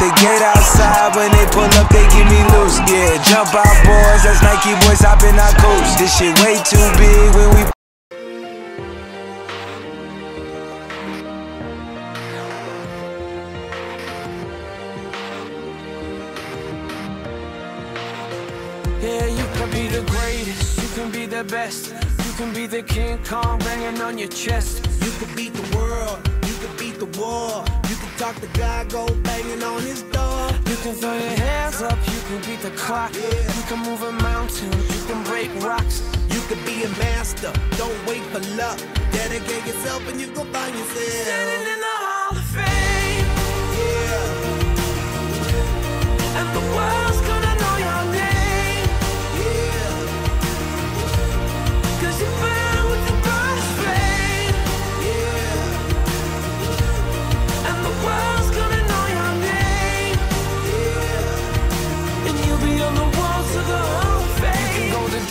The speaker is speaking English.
the gate outside. When they pull up, they give me loose. Yeah, jump out, boys. That's Nike boys hopping our coast. This shit way too big when we. Yeah, you can be the greatest, you can be the best, you can be the King Kong banging on your chest. You could beat the world, you could beat the war. Talk to God, go banging on his door. You can throw your hands up, you can beat the clock, you can move a mountain, you can break rocks. You can be a master, don't wait for luck. Dedicate yourself and you go find yourself.